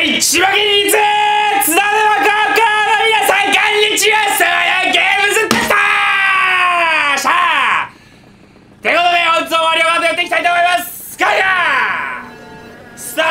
はい千葉県立津田沼高校の皆さんこんにちはさやゲームズでしたしゃあということで本日もマリオカートやっていきたいと思いますかやさ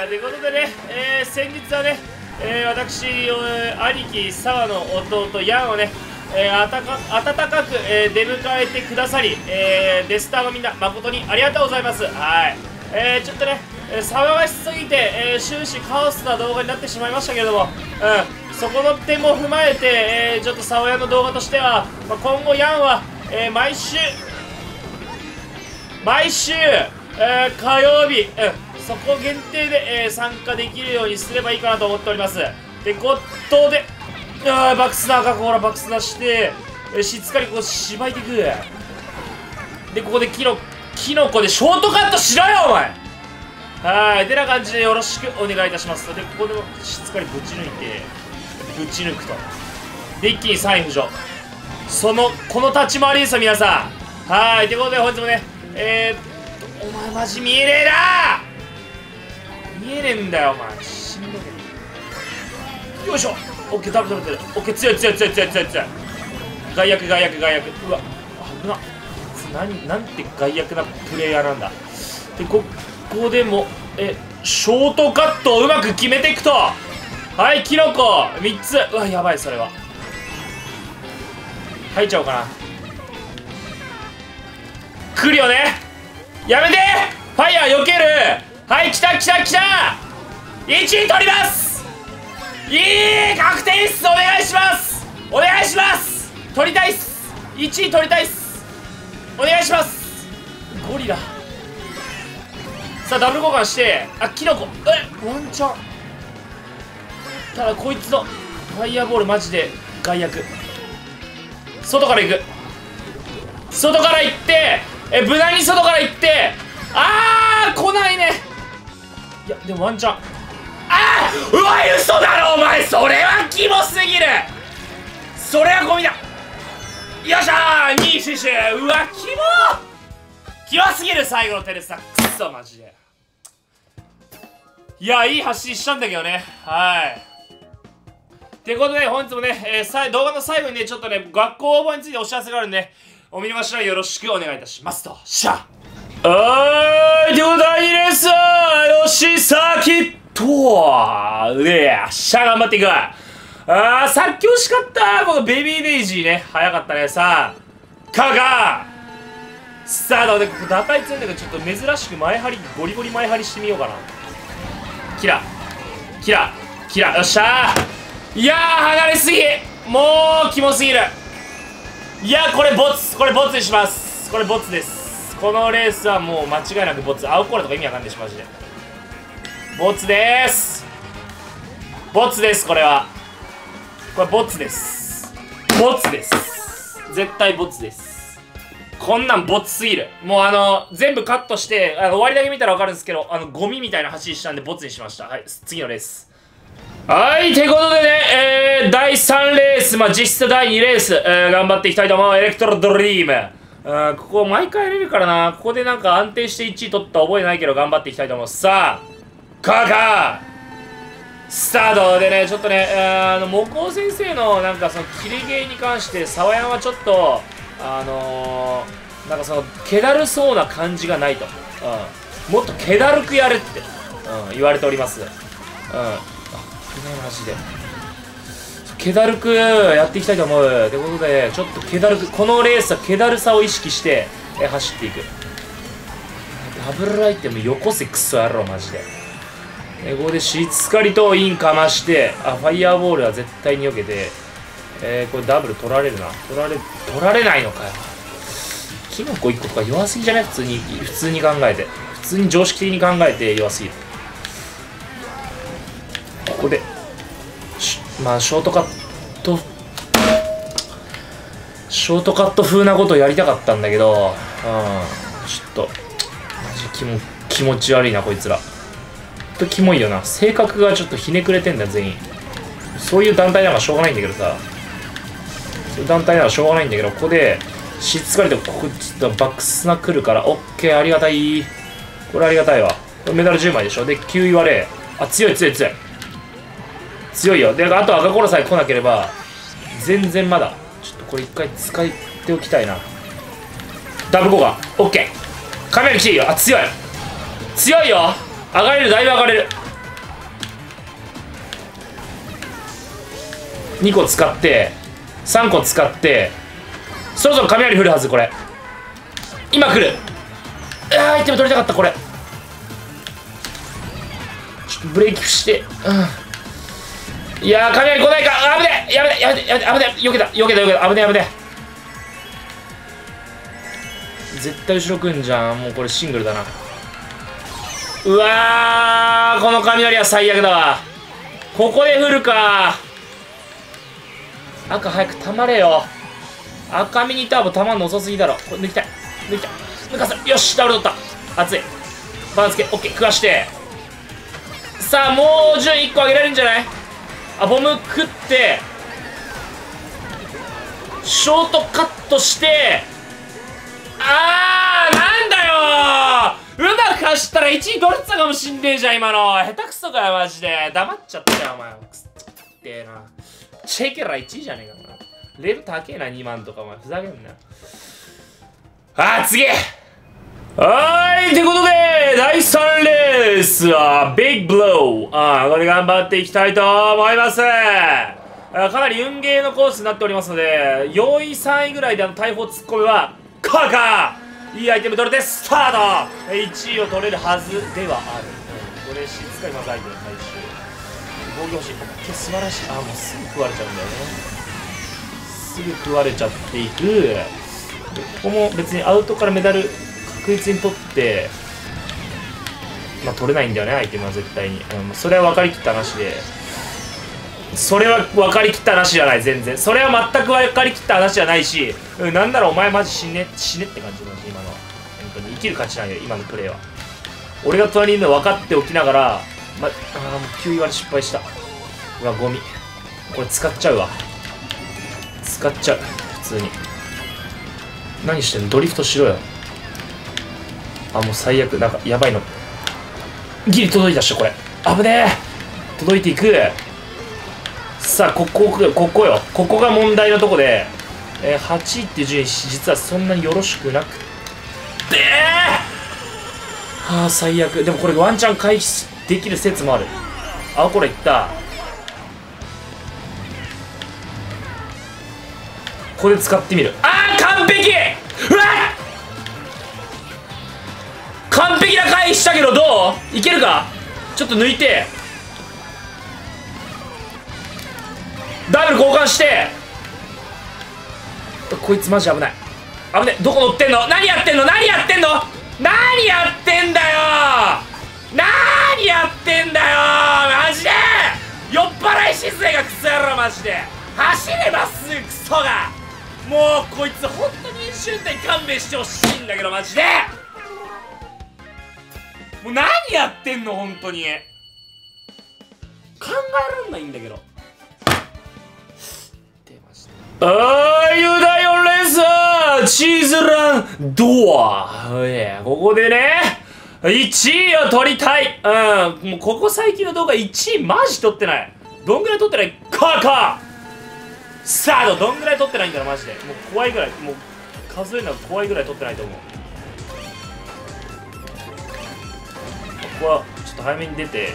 あということでね、えー、先日はね、えー、私、えー、兄貴澤の弟ヤンをねえー、あたか温かく、えー、出迎えてくださり、えー、デスターのみんな誠にありがとうございますはい、えー、ちょっとね、えー、騒がしすぎて、えー、終始カオスな動画になってしまいましたけれども、うん、そこの点も踏まえて、えー、ちょっと沢屋の動画としては、まあ、今後ヤンは、え、毎週毎週、え、火曜日、うん、そこ限定で、え、参加できるようにすればいいかなと思っております。ってことであバックスナーかほらバックスナーしてえしっかりこうしばいていく。でここでキノキノコでショートカットしろよお前！はいてな感じでよろしくお願いいたします。でここでもしっかりぶち抜いてぶち抜くと。で一気に3位浮上。そのこの立ち回りですよ皆さん。はいということで本日もねえー、お前マジ見えねえな！見えねえんだよお前。しんどけよいしょ。オッケーダブルダブルオッケー強い強い強い強い強い強い。外役外役外役うわ危な。何なんて外役なプレイヤーなんだ。でここでもえショートカットをうまく決めていくと。はいキノコ。3つ。うわやばいそれは。入っちゃおうかな。来るよね。やめて。ファイヤー避ける。はい来た来た来た。1位取ります。いい確定っす。お願いします。お願いします。取りたいっす。1位取りたいっす。お願いします。ゴリラ。さあダブル交換してあキノコ。えワンチャン。ただこいつのファイヤーボールマジで害悪。外から行く。外から行ってえ無難に外から行ってあー来ないね。いやでもワンチャン。ああうわ嘘だろお前それはキモすぎる。それはゴミだ。よっしゃー2位シュシュうわキモキモすぎる最後のテレサクソマジで。いやいい走りしたんだけどね。はい。ということで本日もね、えー、動画の最後にねちょっとね学校応募についてお知らせがあるんでお見逃しはよろしくお願いいたしますと。しゃはーいということで第2レースは吉崎とでしゃ頑張っていく。あーさっき惜しかったこのベビーデイジーね。早かったねさあ。かがさあでここ打開強いんだけどちょっと珍しく前張りゴリゴリ前張りしてみようかな。キラキラキラよっしゃー。いやー離れすぎ。もうキモすぎる。いやこれボツこれボツにします。これボツです。このレースはもう間違いなくボツ。青コーラとか意味わかんないしマジで。ボツです。ボツですこれは。これボツです。ボツです。絶対ボツです。こんなんボツすぎるもうあの全部カットしてあの終わりだけ見たらわかるんですけどあのゴミみたいな走りしたんでボツにしましたはい次のレースはいということでね、えー、第3レース、まあ、実質第2レース、えー、頑張っていきたいと思う。エレクトロドリーム。うん、ここ毎回やれるからな。ここでなんか安定して1位取った覚えないけど頑張っていきたいと思う。さあ、カーカースタートでね、ちょっとね、あの、木工先生のなんかその切りゲーに関して、沢山はちょっと、あのー、なんかその、気だるそうな感じがないと。うん。もっと気だるくやれって、うん、言われております。うん。あねマジで気だるくやっていきたいと思うということでちょっと気だるくこのレースは気だるさを意識してえ走っていくダブルアイテムよこせクソ野郎マジでえここでしつかりとインかましてあファイヤーボールは絶対に避けてえー、これダブル取られるな。取られ取られないのかよ。キノコ1個とか弱すぎじゃない？普通に普通に考えて。普通に常識的に考えて弱すぎる。ここでまあショートカットショートカット風なことやりたかったんだけど、うん、ちょっとマジ気も気持ち悪いなこいつら。とキモいよな。性格がちょっとひねくれてんだ全員。そういう団体ならしょうがないんだけどさ。団体ならしょうがないんだけどここでしっつかれてここちょっとバックスナ来るからオッケーありがたい。これありがたいわ。メダル10枚でしょ。で9言われあ強い強い強い。強いよ。であと赤コロさえ来なければ全然まだ。ちょっとこれ一回使っておきたいな。ダブル効果オッケー。カメラ来ていいよ。あ強い。強いよ。上がれる。だいぶ上がれる。2個使って3個使ってそろそろ雷降るはずこれ。今来る。ああアイテム取りたかったこれ。ちょっとブレーキして。うん。いやー雷来ないか。あ危ねやめてやめてやめて危ねよけた。よけたよけた。危ね危ね絶対後ろ来んじゃん。もうこれシングルだな。うわーこの雷は最悪だわ。ここで降るか。赤早くたまれよ。赤ミニターボたまんの遅すぎだろ。これ抜きたい。抜きたい。抜かせよしダブル取った。熱い。バーつけオッケー。食わして。さあもう順1個上げられるんじゃない？あボム食って。ショートカットして。あーなんだよ。うまく走ったら1位取れてたかもしんねえじゃん今の。下手くそかよマジで。黙っちゃったよお前。くってえな。チェケラ1位じゃねえかお前レベル高えな2万とかお前ふざけんなあー次!はーいということで第3レースはビッグブローあーこれ頑張っていきたいと思います。あかなり運ゲーのコースになっておりますので4位3位ぐらいであの大砲突っ込めばカーカー!いいアイテム取れてスタート !1 位を取れるはずではある、これしっかりまずアイテム回収。防御欲しい素晴らしいあもうすぐ食われちゃうんだよね。すぐ食われちゃっていく。ここも別にアウトからメダル確実に取ってまあ取れないんだよねアイテムは絶対に、うん、それは分かりきった話で。それは分かりきった話じゃない全然。それは全く分かりきった話じゃないし、うん、なんならお前マジ死ね死ねって感じマジ今の。は本当に生きる価値ないよ今のプレーは。俺が隣にいるの分かっておきながらまあーもう9言われ失敗した。うわゴミ。これ使っちゃうわ。使っちゃう普通に。何してんの？ドリフトしろよ。あもう最悪。なんかやばいの。ギリ届いたっしょこれ。危ねえ。届いていく。さあここここよ。ここが問題のとこで、えー、8位っていう順位実はそんなによろしくなくて。はあ最悪。でもこれワンチャン回避できる説もある。あこれいった。ここで使ってみる。ああ完璧！うわ完璧な回避したけどどう？いけるか？ちょっと抜いて。ダブル交換して。こいつマジ危ない。危ねどこ乗ってんの？何やってんの？何やってんの？何やってんだよ！何？やってんだよマジで。酔っ払い静江がクソ野郎マジで。走れまっすぐクソが。もうこいつ本当に飲酒運転勘弁してほしいんだけどマジで。もう何やってんの本当に。考えらんないんだけど。出ましたあーユダヨンレーサー。チーズランドア。いやここでね。1位を取りたい。うん。もうここ最近の動画1位マジ取ってない。どんぐらい取ってない？カーカ。ーサードどんぐらい取ってないんだろマジで。もう怖いぐらい。もう数えるのが怖いぐらい取ってないと思う。ここはちょっと早めに出て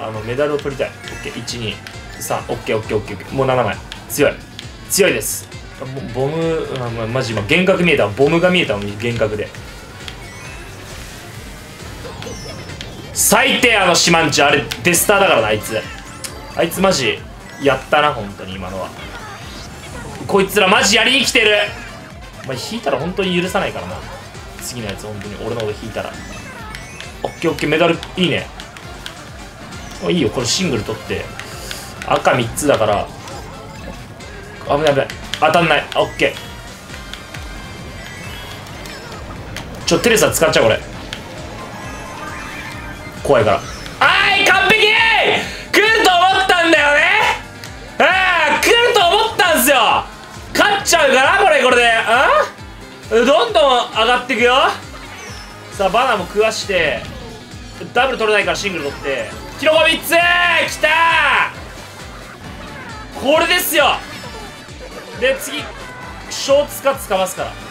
あのメダルを取りたい。OK123 オッケーオッケーオッケーもう7枚。強い。強いです。ボムあ、ま、マジ今幻覚見えた。ボムが見えたのに幻覚で。最低あのシマンチあれデスターだからなあいつ。あいつマジやったな本当に今のは。こいつらマジやりに来てる。お前引いたら本当に許さないからな。次のやつ本当に俺の方で引いたら。オッケーオッケーメダルいいね。あいいよこれシングル取って。赤3つだから。危ない危ない。当たんない。オッケー。ちょテレサ使っちゃうこれ。怖いから。あい完璧！来ると思ったんだよね！ああ来ると思ったんすよ！勝っちゃうかなこれこれで。あ？どんどん上がっていくよ。さあバナも食わしてダブル取れないからシングル取って。キロコ3つきた！これですよ！で次ショーツカツかますから。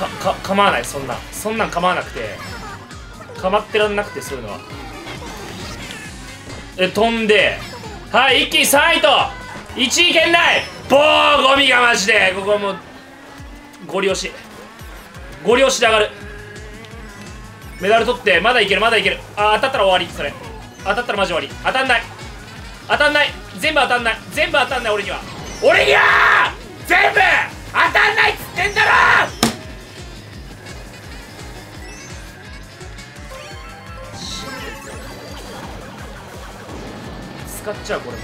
かか構わない。そんな。そんなん構わなくて。構ってらんなくてそういうのは。え飛んで。はい一気に3位と1位圏内。ボーゴミがマジで。ここはもうゴリ押し。ゴリ押しで上がる。メダル取って。まだいけるまだいける。あ当たったら終わりそれ。当たったらマジ終わり。当たんない。当たんない。全部当たんない。全部当たんない俺には。俺には！全部当たんないっつってんだろ！使っちゃうこれ。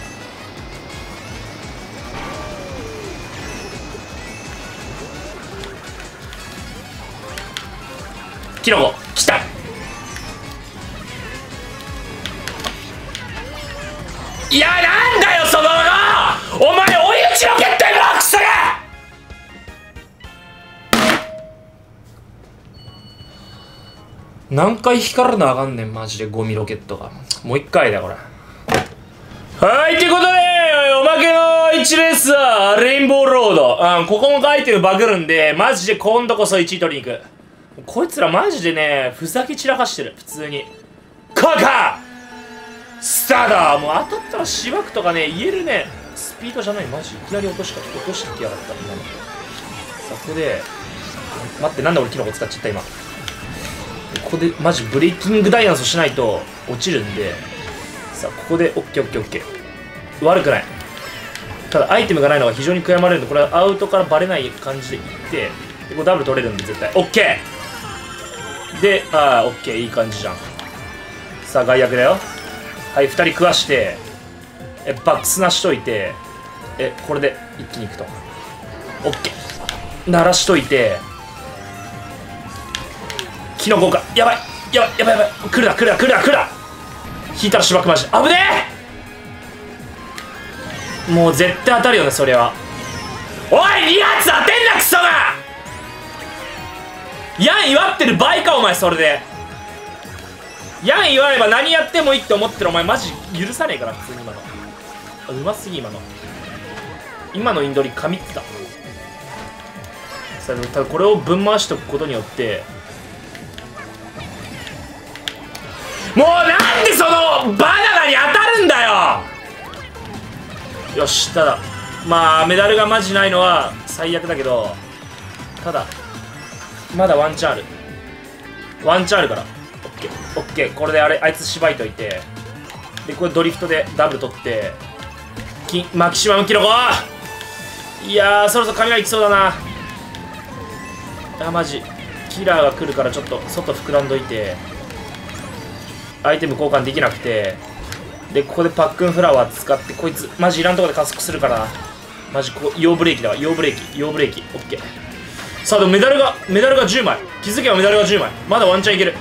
キノコ来た。いやなんだよそののお前追い打ちの決定だクソが何回光るのあかんねんマジでゴミロケットが。もう一回だこれ。はいということでおまけの1レースはレインボーロード、うん、ここも書いてるバグるんでマジで今度こそ1位取りに行く。こいつらマジでねふざけ散らかしてる。普通に。カカスタート!もう当たったらしばくとかね言えるねスピードじゃない。マジいきなり落としか落としてきやがった。今の。さあここで待ってなんで俺キノコ使っちゃった今。ここでマジブレイキングダイナンスしないと落ちるんで。さあここでオッケーオッケーオッケー。悪くない。ただアイテムがないのが非常に悔やまれるんでこれはアウトからバレない感じでいってでこれダブル取れるんで絶対。オッケー。でああオッケー。いい感じじゃん。さあ外役だよ。はい2人食わしてえバックスなしといてえこれで一気にいくと。オッケー。鳴らしといてキノコかやばい。やばいやばいやばい。来るな来るな来るな来るな。引いたらしばくまじ。危ねえ！もう絶対当たるよねそれは。おい2発当てんなクソが！ヤン祝ってる場合かお前それで。ヤン言われば何やってもいいって思ってるお前マジ許さねえから普通に今の。うますぎ今の。今のインドリ神ってた。さただこれをぶん回しておくことによってもうなんでそのバナナに当たるんだよ！よしただまあメダルがマジないのは最悪だけどただまだワンチャンある。ワンチャンあるから。オッケーオッケー。これであれあいつしばいといてでこれドリフトでダブル取ってきマキシマムキロコいやそろそろ雷きそうだな。あマジ。キラーが来るからちょっと外膨らんどいて。アイテム交換できなくてでここでパックンフラワー使ってこいつマジいらんとこで加速するからマジこう、ブレーキだわ。用ブレーキ。用ブレーキ。オッケー。さあでもメダルがメダルが10枚気づけばメダルが10枚まだワンチャンいける。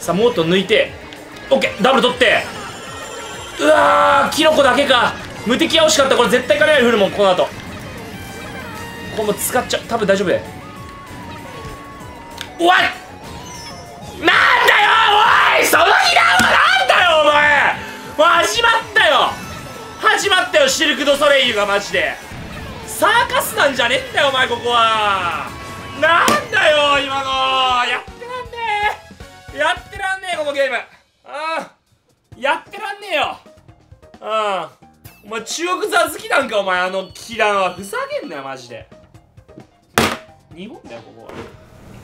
さあもっと抜いて。オッケー。ダブル取って。うわーキノコだけか。無敵は惜しかった。これ絶対雷降るもんこの後。これも使っちゃう。多分大丈夫だよ。おいなんだよおいその日だなんだよお前。もう始まったよ。始まったよシルク・ド・ソレイユがマジで。サーカスなんじゃねえんだよお前ここは。なんだよ今の。やってらんねえ。やってらんねえこのゲーム。ああ。やってらんねえよ。うんお前中国座好きなんかお前あのキランは。ふざけんなよマジで。日本だよここは。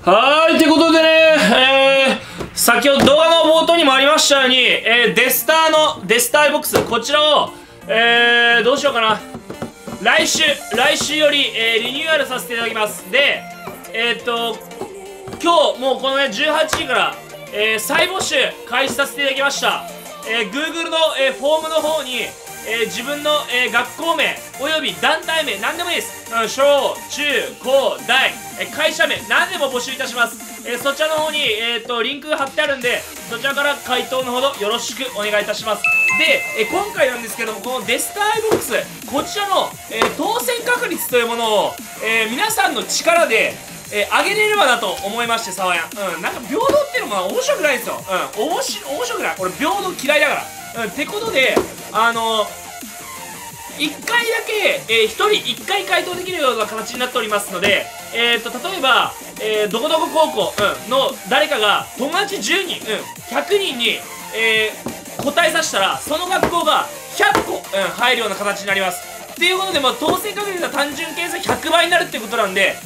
はい、ということでね、えー、先ほど動画の冒頭にもありましたように、えー、デスターの、デスターボックス、こちらを、えー、どうしようかな。来週、来週より、えー、リニューアルさせていただきます。で、えー、っと、今日、もうこのね、18時から、えー、再募集開始させていただきました。えー、Google の、えー、フォームの方に、えー、自分の、えー、学校名および団体名何でもいいです、小中高大、え、会社名何でも募集いたします、えそちらの方に、えーと、リンク貼ってあるんでそちらから回答のほどよろしくお願いいたします。で、え今回なんですけどもこのデスターアイボックスこちらの、え当選確率というものを、え皆さんの力でえー、上げれればだと思いまして沢屋。うんなんか平等っていうのも面白くないですよ。うん面白くない。俺平等嫌いだから。うんってことであのー1回だけ、えー、1人1回回答できるような形になっておりますので、えーと、例えば、えー、どこどこ高校、うん、の誰かが友達10人、うん、100人に、えー、答えさせたらその学校が100個、うん、入るような形になります。っていうことで、まあ、当選確率は単純計算100倍になるってことなんで、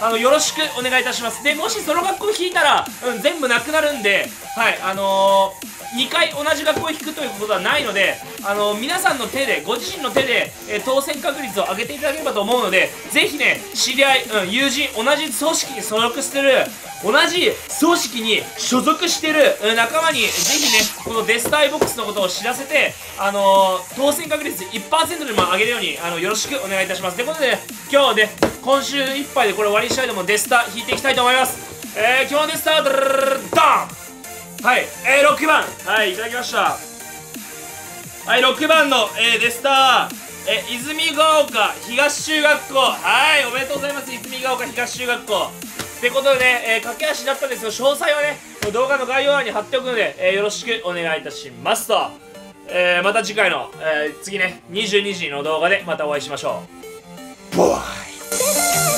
うん、あのよろしくお願いいたします。でもしその学校引いたら、うん、全部なくなるんではいあのー2回同じ学校に引くということはないので、あの皆さんの手でご自身の手で、えー、当選確率を上げていただければと思うのでぜひね知り合い、うん、友人同じ組織に所属してる同じ組織に所属してる、うん、仲間にぜひねこのデスターイボックスのことを知らせて、あのー、当選確率1%でも上げるようにあのよろしくお願いいたします。ということで、ね、今日ね今週いっぱいでこれ終わりにしたいと思うデスタ引いていきたいと思います。えー、今日のデスタードンはい、えー、6番。はいいただきました。はい6番の、えー、デスター。え泉ヶ丘東中学校。はいおめでとうございます。泉ヶ丘東中学校。ってことでね、えー、駆け足だったんですが詳細はね動画の概要欄に貼っておくので、えー、よろしくお願いいたしますと、えー、また次回の、えー、次ね22時の動画でまたお会いしましょう。ボーイ